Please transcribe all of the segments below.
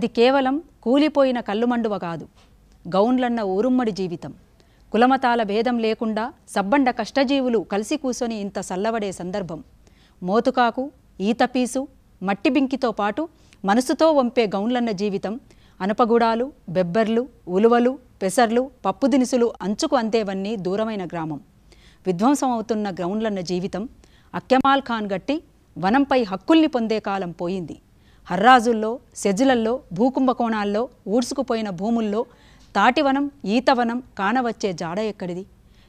అది కేవలం కూలిపోయిన కళ్ళుమండువ కాదు. గౌన్లన్న ఊరుమ్మడి జీవితం. కులమతాల భేదం లేకుండా సబ్బండ కష్టజీవులు కలిసి కూసొని ఇంత సల్లవడే సందర్భం. మోతుకాకు ఈతపీసు మట్టి బింకితో పాటు మనసుతో వంపే గౌన్లన్న జీవితం. అనపగుడాలు బెబ్బర్లు ఉలువలు పెసర్లు పప్పు దినుసులు అంచుకు అందేవన్నీ దూరమైన గ్రామం. విధ్వంసం అవుతున్న గ్రౌండ్లన్న జీవితం అక్కెమాల్ ఖాన్ గట్టి వనంపై హక్కుల్ని పొందే కాలం పోయింది. హర్రాజుల్లో సెజులల్లో భూకుంభకోణాల్లో ఊడ్చుకుపోయిన భూముల్లో తాటివనం ఈతవనం కానవచ్చే జాడ ఎక్కడిది?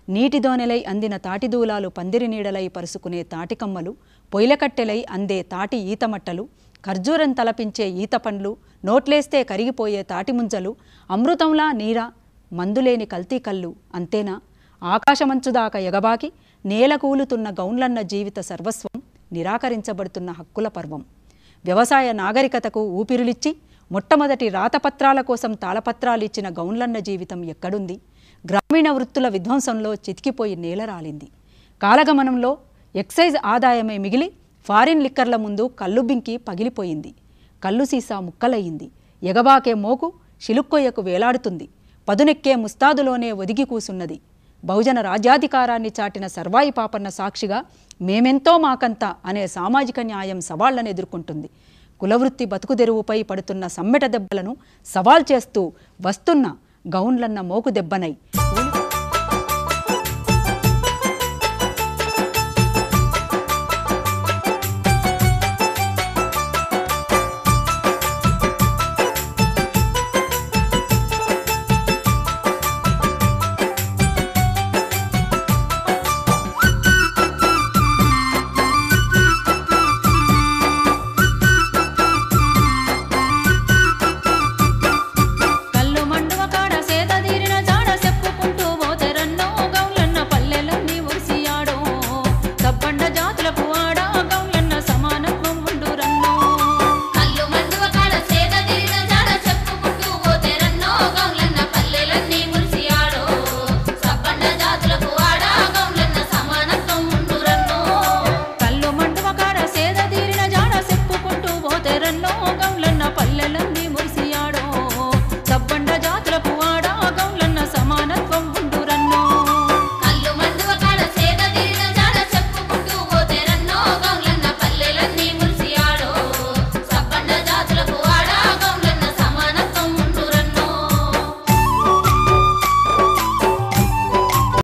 నీటి దోనెలై అందిన తాటిదూలాలు పందిరి నీడలై పరుసుకునే తాటికమ్మలు పొయిలకట్టెలై అందే తాటి ఈతమట్టలు ఖర్జూరం తలపించే ఈత పండ్లు నోట్లేస్తే కరిగిపోయే తాటి ముంజలు అమృతంలా నీర మందులేని కల్తీ కళ్ళు అంతేనా? ఆకాశమంచుదాకా ఎగబాకి నేల కూలుతున్న గౌన్లన్న జీవిత సర్వస్వం నిరాకరించబడుతున్న హక్కుల పర్వం. వ్యవసాయ నాగరికతకు ఊపిరులిచ్చి మొట్టమొదటి రాతపత్రాల కోసం తాళపత్రాలు ఇచ్చిన గౌన్లన్న జీవితం ఎక్కడుంది? గ్రామీణ వృత్తుల విధ్వంసంలో చితికిపోయి నేల రాలింది. కాలగమనంలో ఎక్సైజ్ ఆదాయమే మిగిలి ఫారిన్ లిక్కర్ల ముందు కళ్ళు బింకి పగిలిపోయింది. కళ్ళు సీసా ముక్కలయ్యింది. ఎగబాకే మోకు శిలుక్కొయ్యకు వేలాడుతుంది. పదునెక్కే ముస్తాదులోనే ఒదిగి కూసున్నది. బహుజన రాజ్యాధికారాన్ని చాటిన సర్వాయి పాపన్న సాక్షిగా మేమెంతో మాకంత అనే సామాజిక న్యాయం సవాళ్ళను ఎదుర్కొంటుంది. కులవృత్తి బతుకుదెరువుపై పడుతున్న సమ్మెట దెబ్బలను సవాల్ చేస్తూ వస్తున్న గౌన్లన్న మోకు దెబ్బనై